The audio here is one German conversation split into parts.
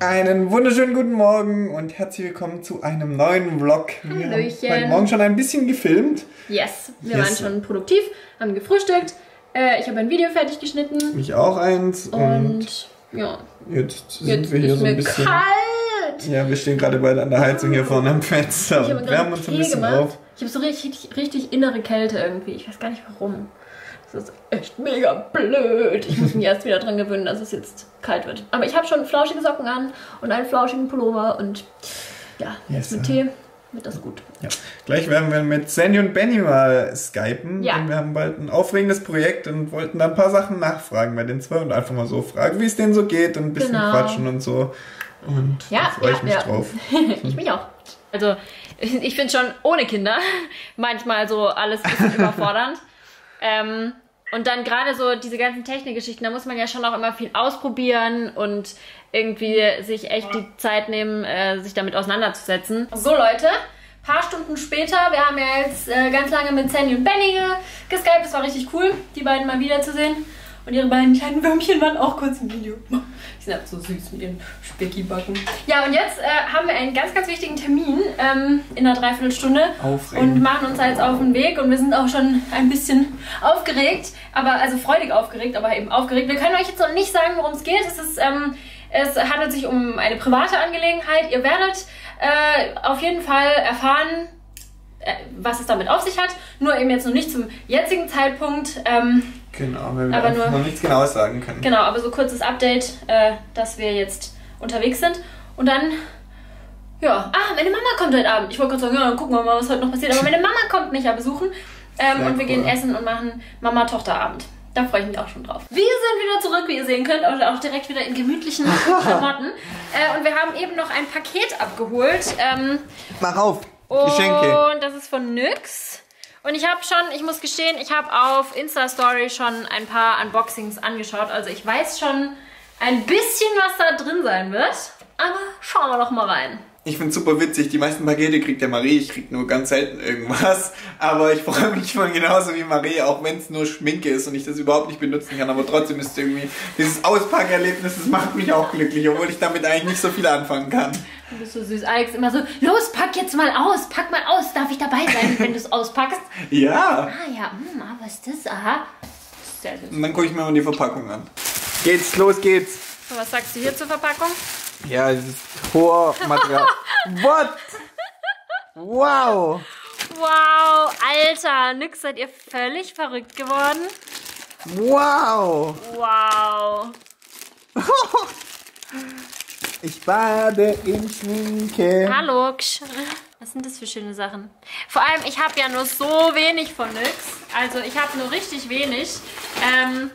Einen wunderschönen guten Morgen und herzlich willkommen zu einem neuen Vlog. Wir haben heute Morgen schon ein bisschen gefilmt. Yes, wir Yes. waren schon produktiv, haben gefrühstückt. Äh, ich habe ein Video fertig geschnitten Ich auch eins und, und ja, jetzt sind jetzt wir hier so ein bisschen. kalt. Ja, wir stehen gerade beide an der Heizung hier vorne am Fenster Ich und wärmen uns ein bisschen gemacht. auf. Ich habe so richtig, richtig innere Kälte irgendwie. Ich weiß gar nicht warum. Das ist echt mega blöd. Ich muss mich erst wieder dran gewöhnen, dass es jetzt kalt wird. Aber ich habe schon flauschige Socken an und einen flauschigen Pullover und ja, Yes, jetzt mit äh. Tee wird das gut. Ja. Gleich werden wir mit Sandy und Benny mal skypen. Ja. Denn wir haben bald ein aufregendes Projekt und wollten da ein paar Sachen nachfragen bei den zwei und einfach mal so fragen, wie es denen so geht und ein bisschen Genau. quatschen und so. Und Ja, da freue ich ja, mich ja. drauf. Ich mich auch. Also, ich finde schon ohne Kinder manchmal so alles ein bisschen überfordernd. Ähm, und dann gerade so diese ganzen Technikgeschichten, da muss man ja schon auch immer viel ausprobieren und irgendwie sich echt die Zeit nehmen, äh, sich damit auseinanderzusetzen. So Leute, paar Stunden später, wir haben ja jetzt äh, ganz lange mit Sandy und Benny ge- geskypt, das war richtig cool, die beiden mal wiederzusehen. Und ihre beiden kleinen Würmchen waren auch kurz im Video. Die sind halt so süß mit ihren Speckibacken. Ja, und jetzt äh, haben wir einen ganz, ganz wichtigen Termin ähm, in einer Dreiviertelstunde. Aufregend. Und machen uns da jetzt auf den Weg. Und wir sind auch schon ein bisschen aufgeregt. Aber, also freudig aufgeregt, aber eben aufgeregt. Wir können euch jetzt noch nicht sagen, worum es geht. Es ist, ähm, es handelt sich um eine private Angelegenheit. Ihr werdet äh, auf jeden Fall erfahren, äh, was es damit auf sich hat. Nur eben jetzt noch nicht zum jetzigen Zeitpunkt. Ähm, Genau, weil wir Aber nur- noch nichts Genaues sagen können. Genau, aber so kurzes Update, äh, dass wir jetzt unterwegs sind. Und dann, ja, ah, meine Mama kommt heute Abend. Ich wollte gerade sagen, ja, dann gucken wir mal, was heute noch passiert. Aber meine Mama kommt mich ja besuchen. Ähm, und wir gehen cool. essen und machen Mama-Tochter-Abend. Da freue ich mich auch schon drauf. Wir sind wieder zurück, wie ihr sehen könnt, und auch direkt wieder in gemütlichen Klamotten. Äh, und wir haben eben noch ein Paket abgeholt. Ähm, Mach auf! Geschenke! und das ist von NYX. Und ich habe schon, ich muss gestehen, ich habe auf Insta-Story schon ein paar Unboxings angeschaut. Also ich weiß schon ein bisschen, was da drin sein wird. Aber schauen wir doch mal rein. Ich find's super witzig. Die meisten Pakete kriegt der Marie. Ich krieg nur ganz selten irgendwas. Aber ich freue mich schon genauso wie Marie, auch wenn es nur Schminke ist und ich das überhaupt nicht benutzen kann. Aber trotzdem ist irgendwie dieses Auspackerlebnis, das macht mich auch glücklich, obwohl ich damit eigentlich nicht so viel anfangen kann. Du bist so süß. Alex immer so, los, pack jetzt mal aus. Pack mal aus. Darf ich dabei sein, wenn du es auspackst? Ja! Ah ja, hm, ah, was ist das? Aha. Sehr süß. Und dann gucke ich mir mal die Verpackung an. Geht's, los geht's! So, was sagst du hier zur Verpackung? Ja, es ist hoher Material. What? Wow! Wow, Alter, nix, seid ihr völlig verrückt geworden? Wow! Wow. Ich bade in Schminke. Hallo. Was sind das für schöne Sachen? Vor allem, ich habe ja nur so wenig von nix. Also ich habe nur richtig wenig. Ähm,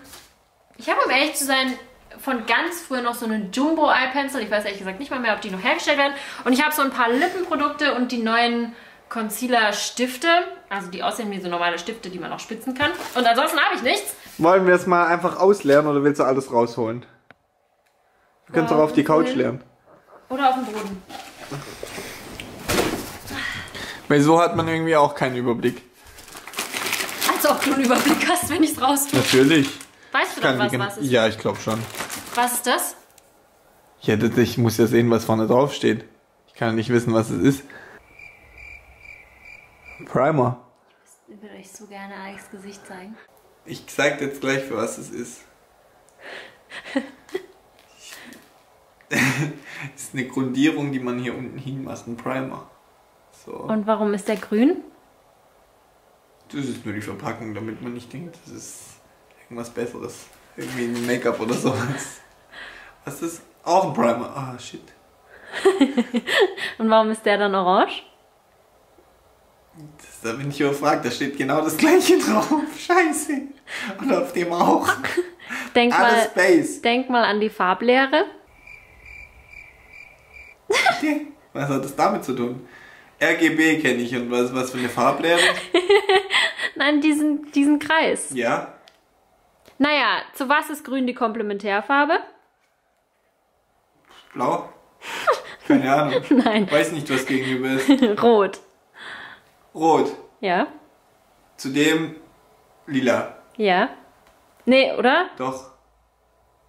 ich habe, um ehrlich zu sein, von ganz früher noch so eine Jumbo Eye Pencil. Ich weiß ehrlich gesagt nicht mal mehr, ob die noch hergestellt werden. Und ich habe so ein paar Lippenprodukte und die neuen Concealer Stifte. Also die aussehen wie so normale Stifte, die man auch spitzen kann. Und ansonsten habe ich nichts. Wollen wir es mal einfach ausleeren oder willst du alles rausholen? Du kannst Ja, doch auf die Couch wohin? leeren. Oder auf dem Boden. Weil so hat man irgendwie auch keinen Überblick. Als ob du einen Überblick hast, wenn ich es raus tue. Natürlich. Weißt du doch, was, was ist? ja, ich glaube schon. Was ist das? Ja, das, ich muss ja sehen, was vorne drauf steht. Ich kann ja nicht wissen, was es ist. Primer. Ich würde euch so gerne Alex Gesicht zeigen. Ich sag jetzt gleich, für was es ist. das ist eine Grundierung, die man hier unten hinmacht, ein Primer. So. Und warum ist der grün? Das ist nur die Verpackung, damit man nicht denkt, das ist irgendwas Besseres. Irgendwie ein Make-up oder sowas. Was ist? Auch ein Primer. Ah, shit. Und warum ist der dann orange? Das, da bin ich überfragt, da steht genau das gleiche drauf. Scheiße. Und auf dem auch. Denk Alles mal, Space. denk mal an die Farblehre. Okay. Was hat das damit zu tun? RGB kenne ich und was, was für eine Farblehre? Nein, diesen, diesen Kreis. Ja. Naja, zu was ist grün die Komplementärfarbe? Blau? Keine Ahnung. Nein, Weiß nicht, was gegenüber ist. rot. Rot. Ja? Zudem lila. Ja? Nee, oder? Doch.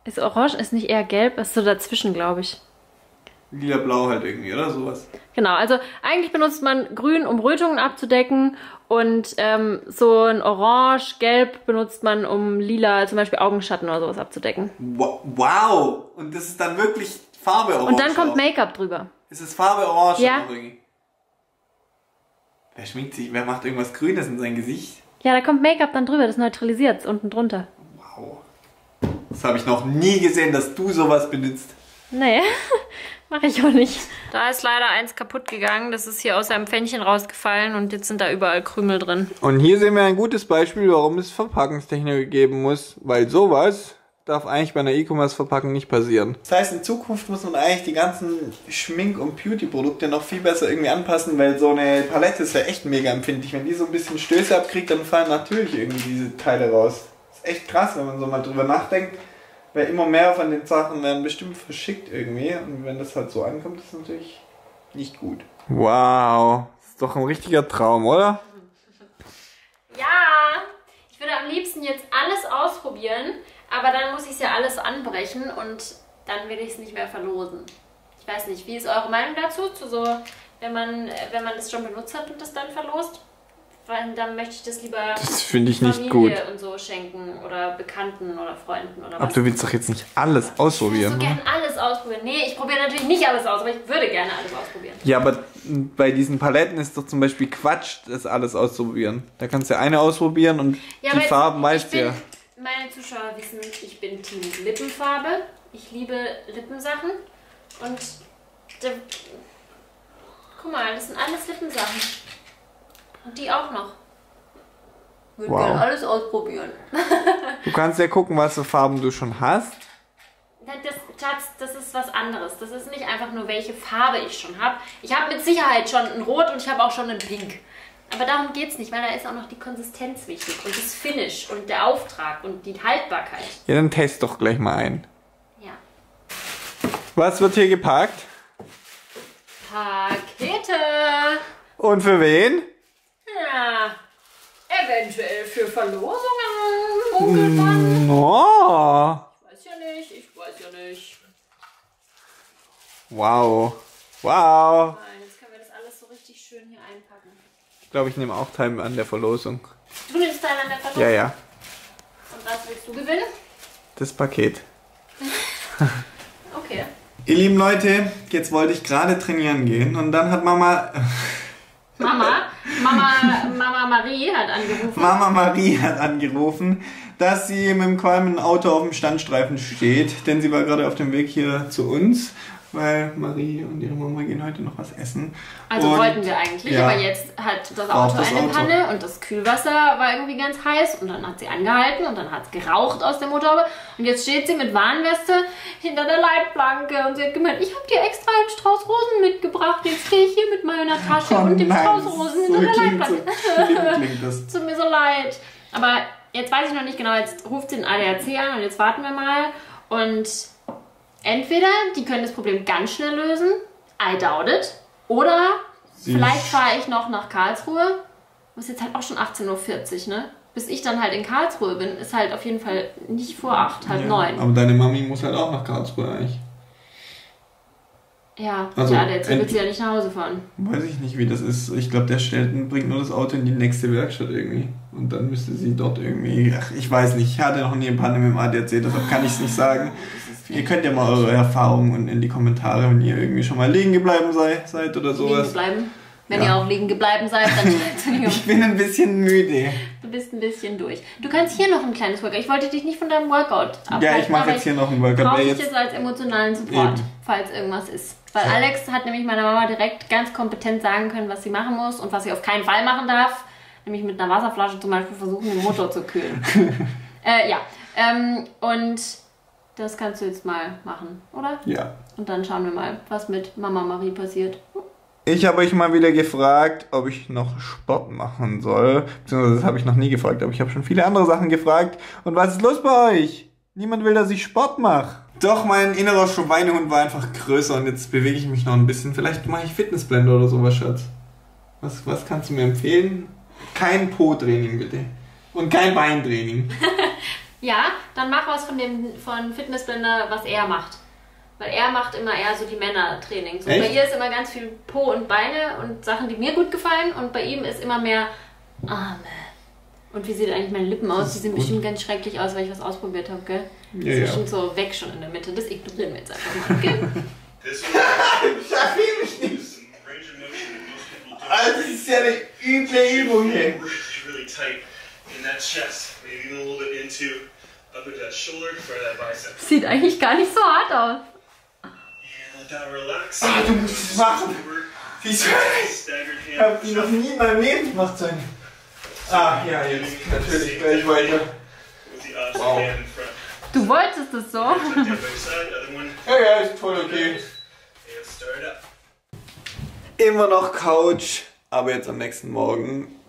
Ist orange, ist nicht eher gelb, ist so dazwischen, glaube ich. Lila-blau halt irgendwie, oder sowas. Genau, also eigentlich benutzt man grün, um Rötungen abzudecken und ähm, so ein orange-gelb benutzt man, um lila zum Beispiel Augenschatten oder sowas abzudecken. Wow! Und das ist dann wirklich Farbe orange. Und dann kommt. Make-up drüber. Ist es Farbe orange Ja. irgendwie? Wer schminkt sich? Wer macht irgendwas Grünes in sein Gesicht? Ja, da kommt Make-up dann drüber, das neutralisiert unten drunter. Wow. Das habe ich noch nie gesehen, dass du sowas benutzt. Nee, mache ich auch nicht. Da ist leider eins kaputt gegangen. Das ist hier aus einem Pfännchen rausgefallen und jetzt sind da überall Krümel drin. Und hier sehen wir ein gutes Beispiel, warum es Verpackungstechnik geben muss, weil sowas darf eigentlich bei einer E-Commerce-Verpackung nicht passieren. Das heißt, in Zukunft muss man eigentlich die ganzen Schmink- und Beauty-Produkte noch viel besser irgendwie anpassen, weil so eine Palette ist ja echt mega empfindlich. Wenn die so ein bisschen Stöße abkriegt, dann fallen natürlich irgendwie diese Teile raus. Das ist echt krass, wenn man so mal drüber nachdenkt. Weil immer mehr von den Sachen werden bestimmt verschickt irgendwie. Und wenn das halt so ankommt, ist es natürlich nicht gut. Wow, das ist doch ein richtiger Traum, oder? Ja, ich würde am liebsten jetzt alles ausprobieren, aber dann muss ich es ja alles anbrechen und dann will ich es nicht mehr verlosen. Ich weiß nicht, wie ist eure Meinung dazu? Zu so, wenn man, äh, wenn man das schon benutzt hat und das dann verlost? Weil dann möchte ich das lieber Das finde ich nicht Familie gut. und so schenken oder Bekannten oder Freunden oder Aber was. du willst doch jetzt nicht alles Ich würde ausprobieren. ne? gerne alles ausprobieren. Nee, ich probiere natürlich nicht alles aus, aber ich würde gerne alles ausprobieren. Ja, aber bei diesen Paletten ist doch zum Beispiel Quatsch, das alles auszuprobieren. Da kannst du eine ausprobieren und Ja, die aber Farben weißt du ja. Meine Zuschauer wissen, ich bin Team Lippenfarbe. Ich liebe Lippensachen. Und da, guck mal, das sind alles Lippensachen. Die auch noch. Würde Wow. gerne alles ausprobieren. Du kannst ja gucken, was für Farben du schon hast. Das, Schatz, das ist was anderes. Das ist nicht einfach nur, welche Farbe ich schon habe. Ich habe mit Sicherheit schon ein Rot und ich habe auch schon ein Pink. Aber darum geht es nicht, weil da ist auch noch die Konsistenz wichtig und das Finish und der Auftrag und die Haltbarkeit. Ja, dann test doch gleich mal ein. Ja. Was wird hier gepackt? Pakete. Und für wen? Ja. Eventuell für Verlosungen, munkelt man. Oh, Weiß ja nicht, ich weiß ja nicht. wow. Wow. Nein, jetzt können wir das alles so richtig schön hier einpacken. Ich glaube, ich nehme auch teil an der Verlosung. Du nimmst teil an der Verlosung. Ja, ja. Und was willst du gewinnen? Das Paket. Okay. Ihr lieben Leute, jetzt wollte ich gerade trainieren gehen und dann hat Mama, Mama, Mama, Mama Marie hat angerufen. Mama Marie hat angerufen, dass sie mit dem qualmenden Auto auf dem Standstreifen steht, denn sie war gerade auf dem Weg hier zu uns, weil Marie und ihre Mama gehen heute noch was essen. Also und wollten wir eigentlich, ja. aber jetzt hat das Auto das eine Auto. Panne und das Kühlwasser war irgendwie ganz heiß und dann hat sie angehalten und dann hat es geraucht aus der Motorhaube und jetzt steht sie mit Warnweste hinter der Leitplanke und sie hat gemeint, ich habe dir extra einen Strauß Rosen mitgebracht, jetzt stehe ich hier mit meiner Tasche Oh und dem nein, Strauß Rosen so hinter der so Leitplanke. schlimm klingt das. Tut mir so leid. Aber jetzt weiß ich noch nicht genau, jetzt ruft sie den ADAC an und jetzt warten wir mal und entweder die können das Problem ganz schnell lösen, I doubt it, oder Sie- vielleicht fahre ich noch nach Karlsruhe, was jetzt halt auch schon 18.40 Uhr, ne? Bis ich dann halt in Karlsruhe bin, ist halt auf jeden Fall nicht vor 8, halb Ja, 9. aber deine Mami muss halt auch nach Karlsruhe eigentlich. Ja, Also, ja, der wird sie ja nicht nach Hause fahren. Weiß ich nicht, wie das ist. Ich glaube, der stellt, bringt nur das Auto in die nächste Werkstatt irgendwie. Und dann müsste sie dort irgendwie. Ach, ich weiß nicht. Ich hatte noch nie eine Panne mit dem ADAC, deshalb kann ich es nicht sagen. Ihr könnt ja mal eure Erfahrungen in die Kommentare, wenn ihr irgendwie schon mal liegen geblieben sei, seid oder Liegen sowas. gebleiben. Wenn Ja. ihr auch liegen geblieben seid, dann Entschuldigung. Ich bin ein bisschen müde. Du bist ein bisschen durch. Du kannst hier noch ein kleines Workout. Ich wollte dich nicht von deinem Workout abhalten. Ja, ich mache jetzt hier noch einen Workout. Brauche ich jetzt, als emotionalen Support, Eben. falls irgendwas ist. Weil Alex hat nämlich meiner Mama direkt ganz kompetent sagen können, was sie machen muss und was sie auf keinen Fall machen darf. Nämlich mit einer Wasserflasche zum Beispiel versuchen, den Motor zu kühlen. äh, ja. Ähm, und das kannst du jetzt mal machen, oder? ja. Und dann schauen wir mal, was mit Mama Marie passiert. Ich habe euch mal wieder gefragt, ob ich noch Sport machen soll. Beziehungsweise das habe ich noch nie gefragt, aber ich habe schon viele andere Sachen gefragt. Und was ist los bei euch? Niemand will, dass ich Sport mache. Doch, mein innerer Schweinehund war einfach größer und jetzt bewege ich mich noch ein bisschen. Vielleicht mache ich Fitnessblende oder sowas, Schatz. Was, was kannst du mir empfehlen? Kein Po-Training, bitte. Und kein Beintraining. Ja, dann mach was von dem von Fitnessblender, was er macht. Weil er macht immer eher so die Männertrainings. Und Echt? bei ihr ist immer ganz viel Po und Beine und Sachen, die mir gut gefallen. Und bei ihm ist immer mehr Arme. Und wie sehen eigentlich meine Lippen aus? Die sehen gut. bestimmt ganz schrecklich aus, weil ich was ausprobiert habe, gell? Ja, das ist ja. bestimmt so weg schon in der Mitte. Das ignorieren wir jetzt einfach mal, gell? Ich verstehe mich nicht. Also, das ist ja eine üble Übung hier. Really, really tight in that chest. Maybe a little bit into up into that shoulder for that bicep. Sieht eigentlich gar nicht so hart aus. Ah, du musst es machen. Siehst staggered Ich hand hab die noch nie in meinem Leben gemacht, sein. Ah, ja, jetzt natürlich gleich weiter. Wow. Du wolltest es so. Ja, ja, ist voll okay. Immer noch Couch, aber jetzt am nächsten Morgen.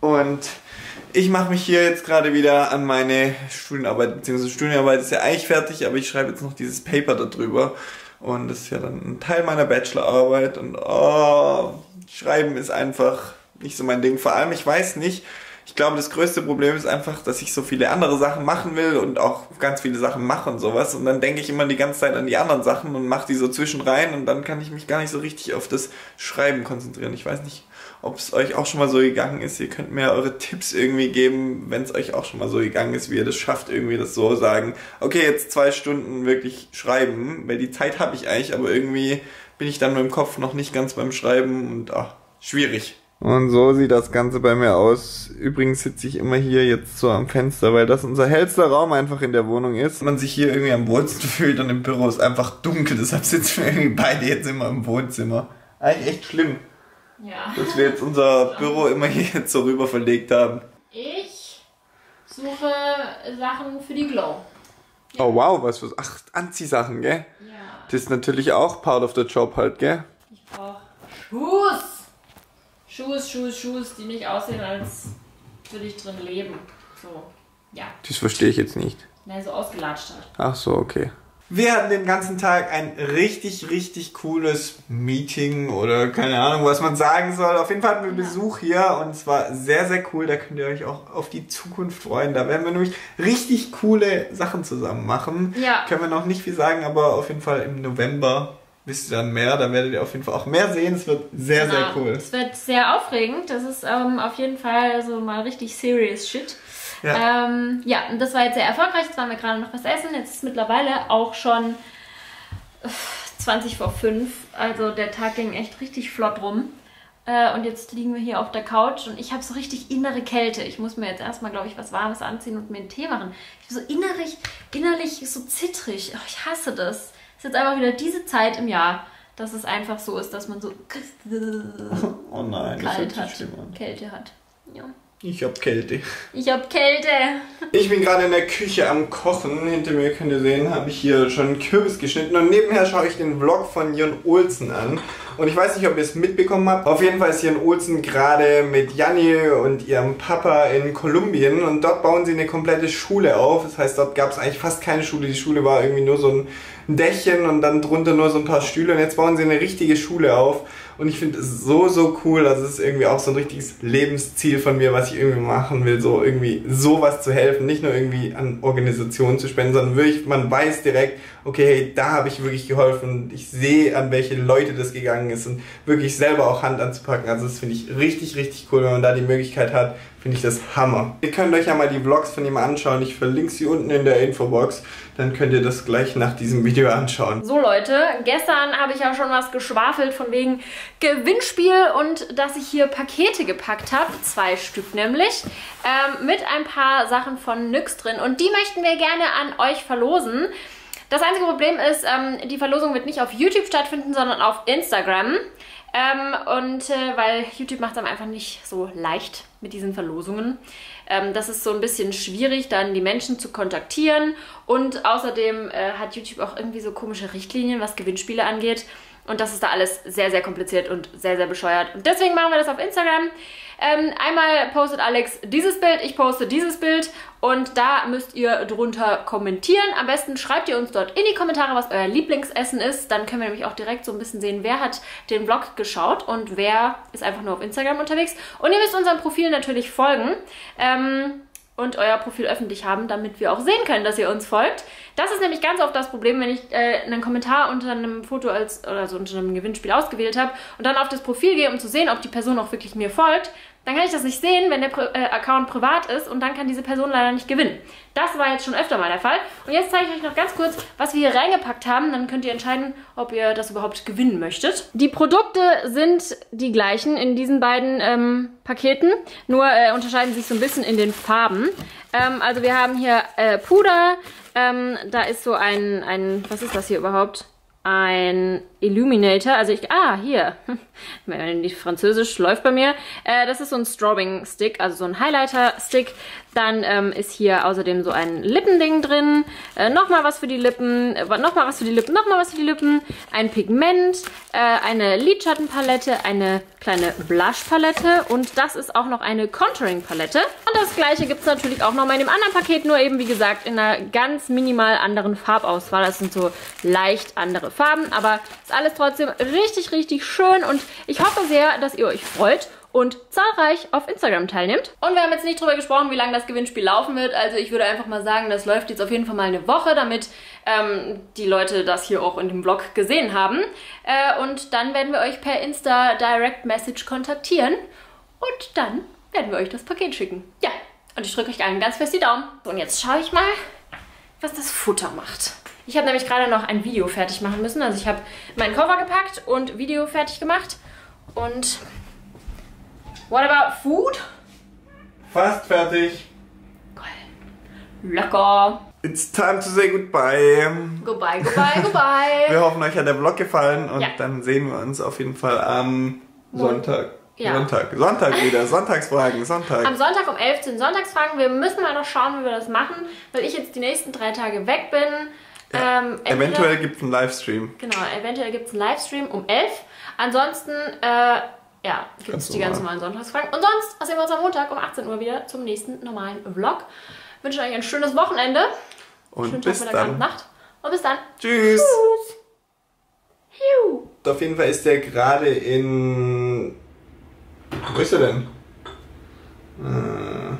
Und ich mache mich hier jetzt gerade wieder an meine Studienarbeit, beziehungsweise Studienarbeit ist ja eigentlich fertig, aber ich schreibe jetzt noch dieses Paper darüber. Und das ist ja dann ein Teil meiner Bachelorarbeit. Und oh, Schreiben ist einfach nicht so mein Ding. Vor allem, ich weiß nicht, ich glaube, das größte Problem ist einfach, dass ich so viele andere Sachen machen will und auch ganz viele Sachen mache und sowas. Und dann denke ich immer die ganze Zeit an die anderen Sachen und mache die so zwischen rein und dann kann ich mich gar nicht so richtig auf das Schreiben konzentrieren. Ich weiß nicht, ob es euch auch schon mal so gegangen ist. Ihr könnt mir eure Tipps irgendwie geben, wenn es euch auch schon mal so gegangen ist, wie ihr das schafft, irgendwie das so sagen. Okay, jetzt zwei Stunden wirklich schreiben, weil die Zeit habe ich eigentlich, aber irgendwie bin ich dann mit dem Kopf noch nicht ganz beim Schreiben und ach, schwierig. Und so sieht das Ganze bei mir aus. Übrigens sitze ich immer hier jetzt so am Fenster, weil das unser hellster Raum einfach in der Wohnung ist. Man sich hier irgendwie am wohlsten fühlt und im Büro ist einfach dunkel, deshalb sitzen wir irgendwie beide jetzt immer im Wohnzimmer. Eigentlich echt schlimm, Ja. dass wir jetzt unser Büro immer hier so rüber verlegt haben. Ich suche Sachen für die Glow. Oh wow, was für ach Anziehsachen, gell? Ja. Das ist natürlich auch part of the job halt, gell? Ich brauche Schuss. Schuss, Schuss, Schuss, die nicht aussehen, als würde ich drin leben. So, ja. Das verstehe ich jetzt nicht. Nein, so ausgelatscht halt. Ach so, okay. Wir hatten den ganzen Tag ein richtig, richtig cooles Meeting oder keine Ahnung, was man sagen soll. Auf jeden Fall hatten wir Besuch hier und es war sehr, sehr cool. Da könnt ihr euch auch auf die Zukunft freuen. Da werden wir nämlich richtig coole Sachen zusammen machen. Ja. Können wir noch nicht viel sagen, aber auf jeden Fall im November wisst ihr dann mehr. Da werdet ihr auf jeden Fall auch mehr sehen. Es wird sehr, sehr Genau. cool. Es wird sehr aufregend. Das ist ähm, auf jeden Fall so mal richtig serious shit. Ja. Ähm, ja, und das war jetzt sehr erfolgreich. Jetzt waren wir gerade noch was essen. Jetzt ist mittlerweile auch schon äh, 20 vor 5. Also der Tag ging echt richtig flott rum. Äh, und jetzt liegen wir hier auf der Couch und ich habe so richtig innere Kälte. Ich muss mir jetzt erstmal, glaube ich, was Warmes anziehen und mir einen Tee machen. Ich bin so innerlich, innerlich so zittrig. Oh, ich hasse das. Es ist jetzt einfach wieder diese Zeit im Jahr, dass es einfach so ist, dass man so Oh nein, kalt hat. Kälte hat. Ja. Ich hab Kälte. Ich hab Kälte. Ich bin gerade in der Küche am Kochen. Hinter mir könnt ihr sehen, habe ich hier schon einen Kürbis geschnitten. Und nebenher schaue ich den Vlog von Jon Olsen an. Und ich weiß nicht, ob ihr es mitbekommen habt. Auf jeden Fall ist Jon Olsen gerade mit Janni und ihrem Papa in Kolumbien. Und dort bauen sie eine komplette Schule auf. Das heißt, dort gab es eigentlich fast keine Schule. Die Schule war irgendwie nur so ein Dächchen und dann drunter nur so ein paar Stühle. Und jetzt bauen sie eine richtige Schule auf. Und ich finde es so, so cool. Es ist irgendwie auch so ein richtiges Lebensziel von mir, was ich irgendwie machen will. So irgendwie sowas zu helfen. Nicht nur irgendwie an Organisationen zu spenden, sondern wirklich, man weiß direkt, okay, hey, da habe ich wirklich geholfen. Ich sehe, an welche Leute das gegangen ist. Und wirklich selber auch Hand anzupacken. Also das finde ich richtig, richtig cool, wenn man da die Möglichkeit hat. Finde ich das Hammer. Ihr könnt euch ja mal die Vlogs von ihm anschauen. Ich verlinke sie unten in der Infobox. Dann könnt ihr das gleich nach diesem Video anschauen. So Leute, gestern habe ich ja schon was geschwafelt von wegen Gewinnspiel und dass ich hier Pakete gepackt habe, zwei Stück nämlich, ähm, mit ein paar Sachen von Nyx drin und die möchten wir gerne an euch verlosen. Das einzige Problem ist, ähm, die Verlosung wird nicht auf YouTube stattfinden, sondern auf Instagram. Ähm, und äh, weil YouTube macht es einem einfach nicht so leicht mit diesen Verlosungen. Ähm, das ist so ein bisschen schwierig, dann die Menschen zu kontaktieren. Und außerdem äh, hat YouTube auch irgendwie so komische Richtlinien, was Gewinnspiele angeht. Und das ist da alles sehr, sehr kompliziert und sehr, sehr bescheuert. Und deswegen machen wir das auf Instagram. Ähm, einmal postet Alex dieses Bild, ich poste dieses Bild und da müsst ihr drunter kommentieren. Am besten schreibt ihr uns dort in die Kommentare, was euer Lieblingsessen ist. Dann können wir nämlich auch direkt so ein bisschen sehen, wer hat den Vlog geschaut und wer ist einfach nur auf Instagram unterwegs. Und ihr müsst unserem Profil natürlich folgen. Ähm, und euer Profil öffentlich haben, damit wir auch sehen können, dass ihr uns folgt. Das ist nämlich ganz oft das Problem, wenn ich äh, einen Kommentar unter einem Foto als oder so unter einem Gewinnspiel ausgewählt habe und dann auf das Profil gehe, um zu sehen, ob die Person auch wirklich mir folgt, dann kann ich das nicht sehen, wenn der Pri äh, Account privat ist und dann kann diese Person leider nicht gewinnen. Das war jetzt schon öfter mal der Fall. Und jetzt zeige ich euch noch ganz kurz, was wir hier reingepackt haben. Dann könnt ihr entscheiden, ob ihr das überhaupt gewinnen möchtet. Die Produkte sind die gleichen in diesen beiden ähm, Paketen, nur äh, unterscheiden sich so ein bisschen in den Farben. Ähm, also wir haben hier äh, Puder, ähm, da ist so ein, ein, was ist das hier überhaupt? Ein Illuminator, also ich, ah, hier, die Französisch läuft bei mir, äh, das ist so ein Strobing Stick, also so ein Highlighter Stick, dann ähm, ist hier außerdem so ein Lippending drin, äh, nochmal was für die Lippen, äh, nochmal was für die Lippen, nochmal was für die Lippen, ein Pigment, äh, eine Lidschattenpalette, eine kleine Blush-Palette. Und das ist auch noch eine Contouring-Palette. Und das gleiche gibt es natürlich auch nochmal in dem anderen Paket, nur eben wie gesagt in einer ganz minimal anderen Farbauswahl. Das sind so leicht andere Farben, aber ist alles trotzdem richtig, richtig schön. Und ich hoffe sehr, dass ihr euch freut und zahlreich auf Instagram teilnimmt. Und wir haben jetzt nicht drüber gesprochen, wie lange das Gewinnspiel laufen wird. Also ich würde einfach mal sagen, das läuft jetzt auf jeden Fall mal eine Woche, damit ähm, die Leute das hier auch in dem Vlog gesehen haben. Äh, und dann werden wir euch per Insta Direct Message kontaktieren. Und dann werden wir euch das Paket schicken. Ja, und ich drücke euch allen ganz fest die Daumen. So, und jetzt schaue ich mal, was das Futter macht. Ich habe nämlich gerade noch ein Video fertig machen müssen. Also ich habe meinen Cover gepackt und Video fertig gemacht. Und what about food? Fast fertig. Geil. Lecker. It's time to say goodbye. Goodbye, goodbye, goodbye. Wir hoffen, euch hat der Vlog gefallen und Ja. dann sehen wir uns auf jeden Fall am Sonntag. Ja. Sonntag. Sonntag wieder. Sonntagsfragen. Sonntag. Am Sonntag um 11 sind Sonntagsfragen. Wir müssen mal noch schauen, wie wir das machen, weil ich jetzt die nächsten drei Tage weg bin. Ähm, entweder- Eventuell gibt es einen Livestream. Genau, eventuell gibt es einen Livestream um 11. Ansonsten, äh, ja, gibt es die ganz normal. normalen Sonntagsfragen. Und sonst sehen wir uns am Montag um 18 Uhr wieder zum nächsten normalen Vlog. Wünsche euch ein schönes Wochenende. Und Schönen Tag, bis Abend, dann. Nacht. Und bis dann. Tschüss. Tschüss. Hiu. Auf jeden Fall ist der gerade in. Wo ist er denn? Äh,